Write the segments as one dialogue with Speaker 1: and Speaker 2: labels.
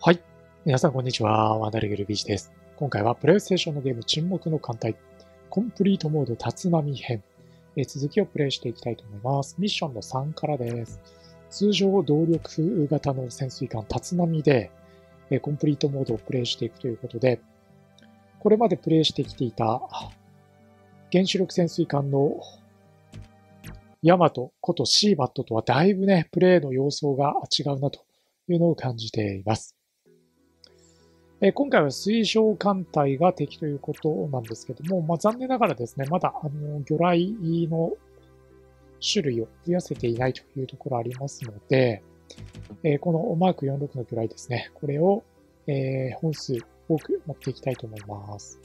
Speaker 1: はい。皆さん、こんにちは。ワンダレグルビーチです。今回は、プレイステーションのゲーム、沈黙の艦隊、コンプリートモード、竜波編、え続きをプレイしていきたいと思います。ミッションの3からです。通常動力型の潜水艦、竜波で、えコンプリートモードをプレイしていくということで、これまでプレイしてきていた、原子力潜水艦のヤマトことシーバットとはだいぶね、プレイの様相が違うなというのを感じています。え今回は水上艦隊が敵ということなんですけども、まあ、残念ながらですね、まだあの魚雷の種類を増やせていないというところありますので、えこのマーク46の魚雷ですね、これを、え本数多く持っていきたいと思います。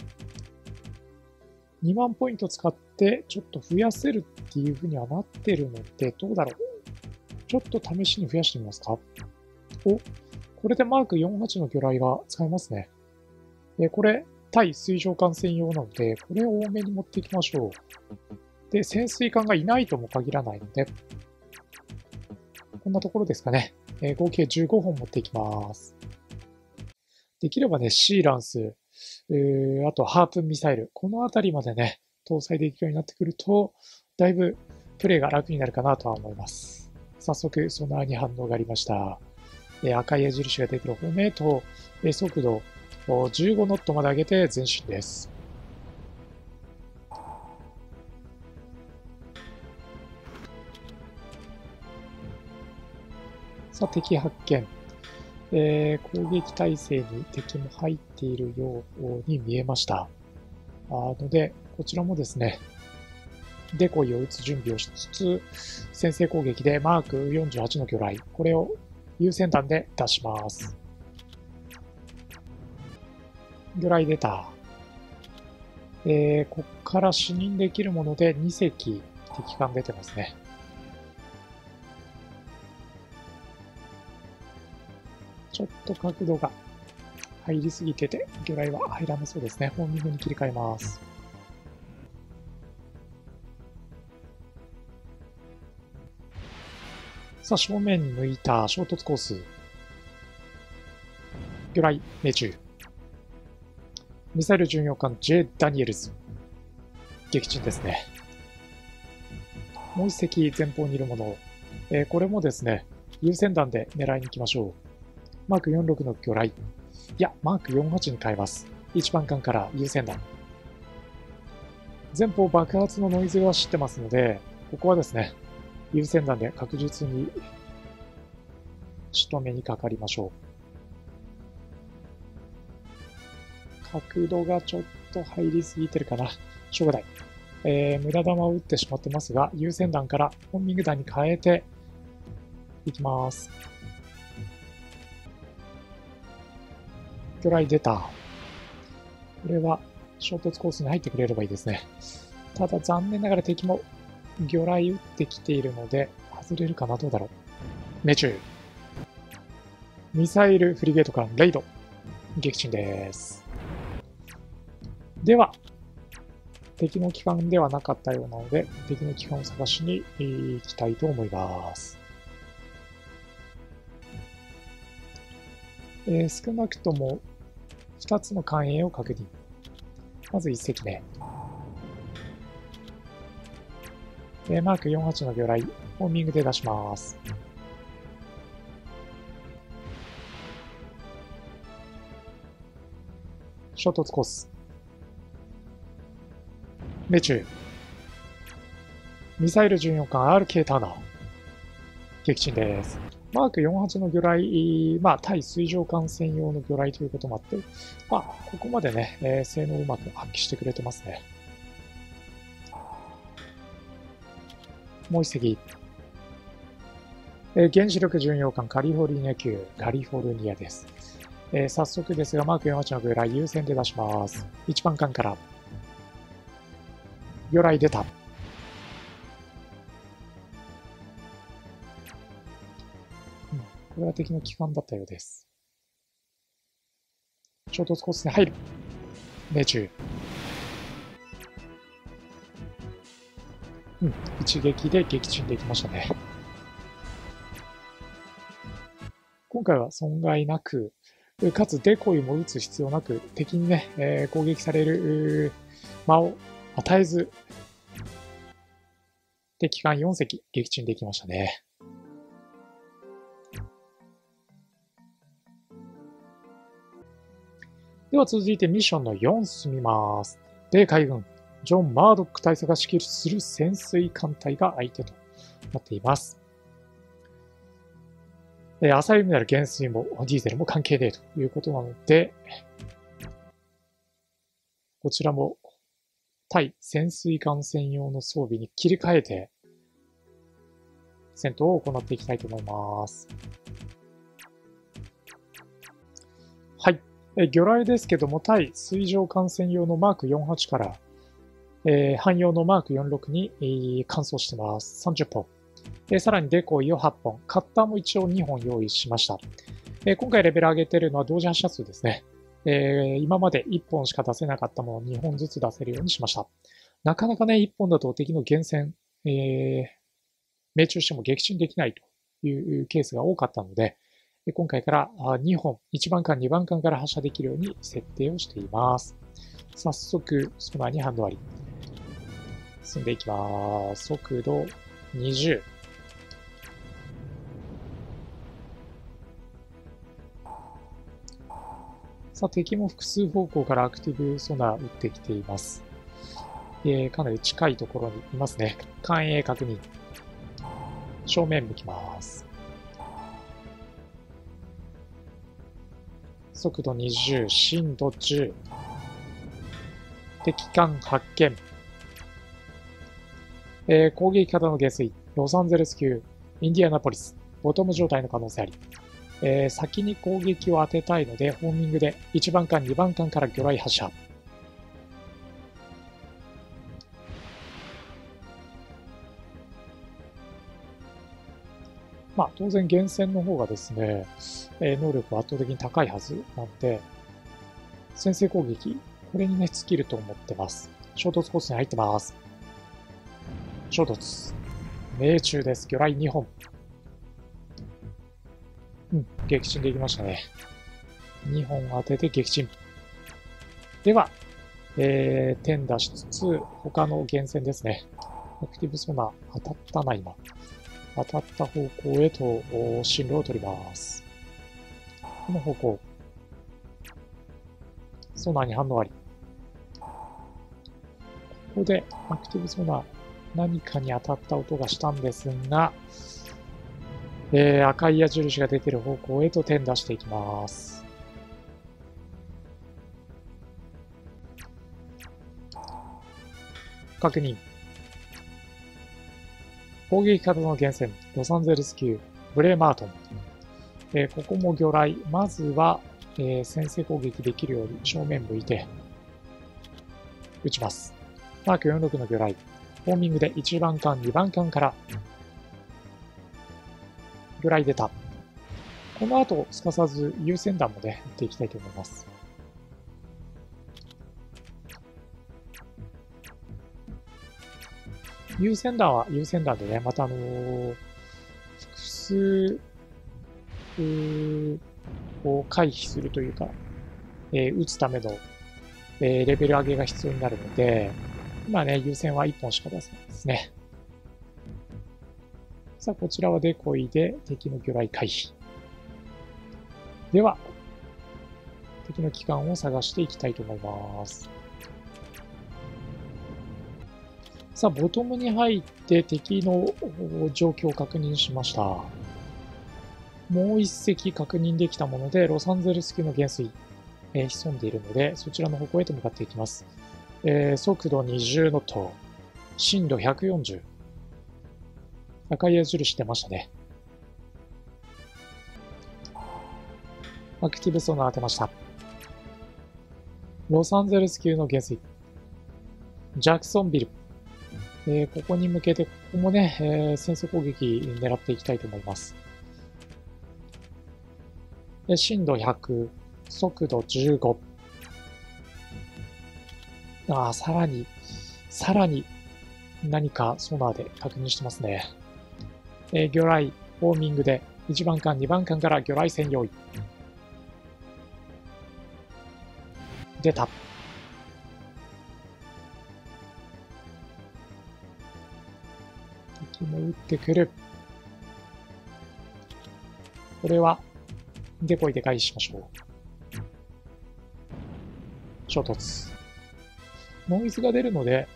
Speaker 1: 2万ポイント使ってちょっと増やせるっていうふうにはなってるので、どうだろうちょっと試しに増やしてみますかおこれでマーク48の魚雷が使えますね。で、これ、対水上艦専用なので、これを多めに持っていきましょう。で、潜水艦がいないとも限らないので、こんなところですかね。え、合計15本持っていきます。できればね、シーランス、えー、あとハープミサイル、このあたりまでね、搭載できるようになってくると、だいぶプレイが楽になるかなとは思います。早速、ソナーに反応がありました。赤い矢印が出てる方面へと、速度15ノットまで上げて前進です。さあ、敵発見。えー、攻撃態勢に敵も入っているように見えました。あので、こちらもですね、デコイを撃つ準備をしつつ、先制攻撃でマーク48の魚雷、これを優先弾で出します。魚雷出た。えー、こっから視認できるもので2隻敵艦出てますね。ちょっと角度が入りすぎてて、魚雷は入らなそうですね。ホーミングに切り替えます。さあ、正面に向いた衝突コース。魚雷、命中。ミサイル巡洋艦 J・ ダニエルズ。撃沈ですね。もう一隻前方にいるもの。えー、これもですね、優先弾で狙いに行きましょう。マーク46の魚雷。いや、マーク48に変えます。1番艦から優先弾。前方爆発のノイズは知ってますので、ここはですね、優先弾で確実に仕留めにかかりましょう。角度がちょっと入りすぎてるかな。しょうがない。えー、無駄弾を撃ってしまってますが、優先弾から本ミング弾に変えていきます。魚雷出た。これは衝突コースに入ってくれればいいですね。ただ残念ながら敵も魚雷撃ってきているので、外れるかなどうだろう。命中。ミサイルフリゲート艦レイド。撃沈です。では、敵の機関ではなかったようなので、敵の機関を探しに行きたいと思います。えー、少なくとも2つの艦影を確認。まず1隻目。えマーク48の魚雷、ホーミングで出します。衝突コース。命中。ミサイル巡洋艦 RK ターナー。撃沈です。マーク48の魚雷、まあ、対水上艦専用の魚雷ということもあって、まあ、ここまでね、えー、性能をうまく発揮してくれてますね。もう一隻。えー、原子力巡洋艦カリフォルニア級カリフォルニアです。えー、早速ですが、マーク48の魚雷優先で出します。1番艦から。魚雷出た。うん、これは敵の機関だったようです。衝突コースに入る。命中。うん、一撃で撃沈できましたね。今回は損害なく、かつデコイも撃つ必要なく、敵にね、えー、攻撃される間を与えず、敵艦4隻撃沈できましたね。では続いてミッションの4進みます。米海軍、ジョン・マードック大佐が指揮する潜水艦隊が相手となっています。浅い海なら原水もディーゼルも関係ねえということなので、こちらも対潜水艦専用の装備に切り替えて、戦闘を行っていきたいと思います。はい。え魚雷ですけども、対水上艦専用のマーク48から、えー、汎用のマーク46に、乾燥してます。30本。えー、さらにデコイを8本。カッターも一応2本用意しました。えー、今回レベル上げてるのは同時発射数ですね。えー、今まで1本しか出せなかったものを2本ずつ出せるようにしました。なかなかね、1本だと敵の厳選、えー、命中しても撃沈できないというケースが多かったので、今回から2本、1番艦、2番艦から発射できるように設定をしています。早速、ソナーにハンド割り。進んでいきます。速度20。さあ、敵も複数方向からアクティブソナー撃ってきています。えー、かなり近いところにいますね。艦影確認。正面向きます。速度20、深度10。敵艦発見。えー、攻撃型の下水、ロサンゼルス級、インディアナポリス、ボトム状態の可能性あり。えー、先に攻撃を当てたいので、ホーミングで1番艦、2番艦から魚雷発射。まあ、当然、源泉の方がですね、えー、能力は圧倒的に高いはずなので、先制攻撃、これにね、尽きると思ってます。衝突コースに入ってます。衝突。命中です。魚雷2本。うん、撃沈できましたね。2本当てて撃沈。では、えー、点出しつつ、他の源泉ですね。アクティブソナー当たったな、今。当たった方向へと進路を取ります。この方向。ソナーに反応あり。ここでアクティブソナー、何かに当たった音がしたんですが、えー、赤い矢印が出てる方向へと点出していきます。確認。攻撃型の源泉、ロサンゼルス級、ブレーマートン。えー、ここも魚雷。まずは、えー、先制攻撃できるように正面向いて、撃ちます。マーク46の魚雷。フォーミングで1番艦、2番艦からぐらい出た。この後、すかさず優先弾もね、打っていきたいと思います。優先弾は優先弾でね、またあのー、複数を回避するというか、えー、打つための、えー、レベル上げが必要になるので、今ね、優先は1本しか出せないですね。さあ、こちらはデコイで敵の魚雷回避。では、敵の機関を探していきたいと思います。さあ、ボトムに入って敵の状況を確認しました。もう一隻確認できたもので、ロサンゼルス級の元帥、えー、潜んでいるので、そちらの方向へと向かっていきます。えー、速度20ノット、深度140。赤い矢印出ましたね。アクティブソナー当てました。ロサンゼルス級の下水。ジャクソンビル。えー、ここに向けて、ここもね、えー、戦争攻撃狙っていきたいと思います。で、震度100、速度15。ああ、さらに、さらに何かソナーで確認してますね。えー、魚雷、フォーミングで1番艦、2番艦から魚雷戦用意。出た。敵も撃ってくる。これは、デポイで返しましょう。衝突。ノイズが出るので、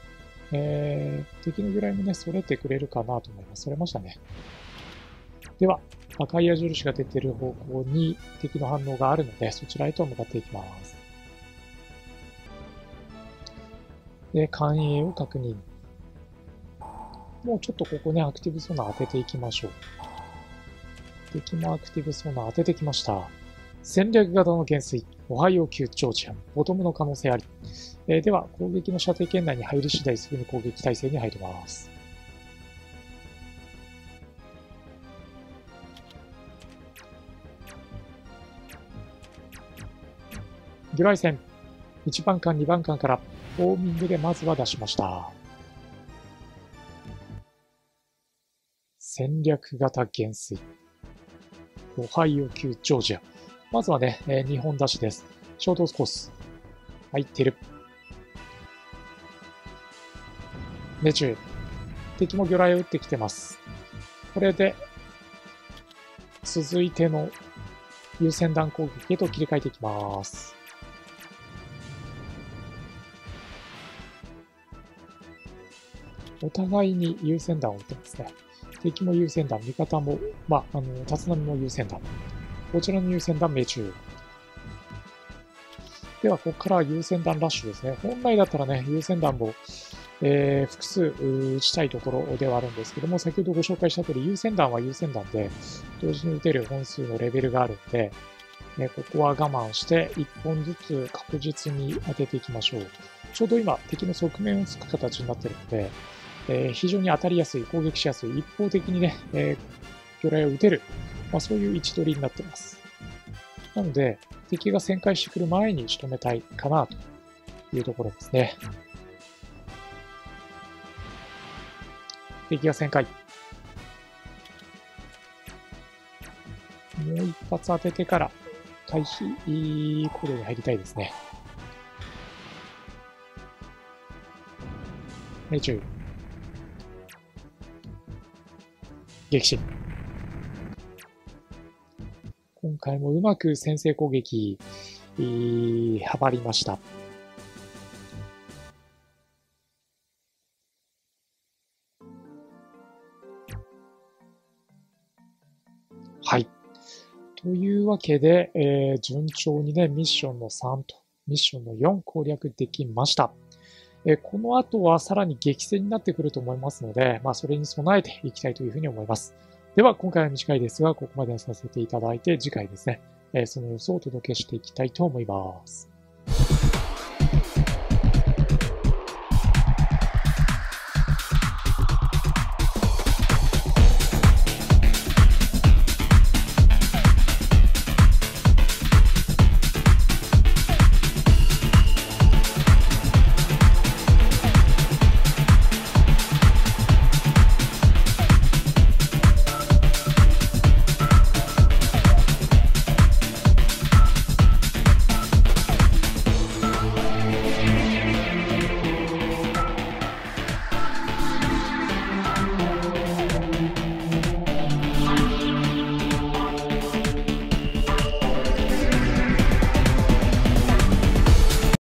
Speaker 1: えー、敵のぐらいもね、それてくれるかなと思います。それましたね。では、赤い矢印が出てる方向に敵の反応があるので、そちらへと向かっていきます。で、艦影を確認。もうちょっとここね、アクティブソナー当てていきましょう。敵もアクティブソナー当ててきました。戦略型の減衰、オハイオ級長治安、ボトムの可能性あり。えー、では、攻撃の射程圏内に入り次第すぐに攻撃態勢に入ります。魚雷戦、1番艦、2番艦から、ウォーミングでまずは出しました。戦略型減衰。オハイオ級ジョージア。まずはね、えー、2本出しです。ショートコース。入ってる。命中。敵も魚雷を撃ってきてます。これで、続いての優先弾攻撃へと切り替えていきます。お互いに優先弾を撃ってますね。敵も優先弾、味方も、まあ、あの、竜波も優先弾。こちらの優先弾命中。では、ここから優先弾ラッシュですね。本来だったらね、優先弾も、えー、複数打ちたいところではあるんですけども、先ほどご紹介した通り、優先弾は優先弾で、同時に打てる本数のレベルがあるので、ね、ここは我慢して、1本ずつ確実に当てていきましょう。ちょうど今、敵の側面をつく形になってるので、えー、非常に当たりやすい、攻撃しやすい、一方的にね、えー、魚雷を撃てる、まあ、そういう位置取りになっています。なので、敵が旋回してくる前に仕留めたいかなというところですね。敵が旋回。もう一発当ててから回避行動に入りたいですね。命中。撃沈。回もうまく先制攻撃、はまりました。はい。というわけで、えー、順調にね、ミッションの3とミッションの4攻略できました。えこの後はさらに激戦になってくると思いますので、まあ、それに備えていきたいというふうに思います。では、今回は短いですが、ここまでさせていただいて、次回ですね、えその様子をお届けしていきたいと思います。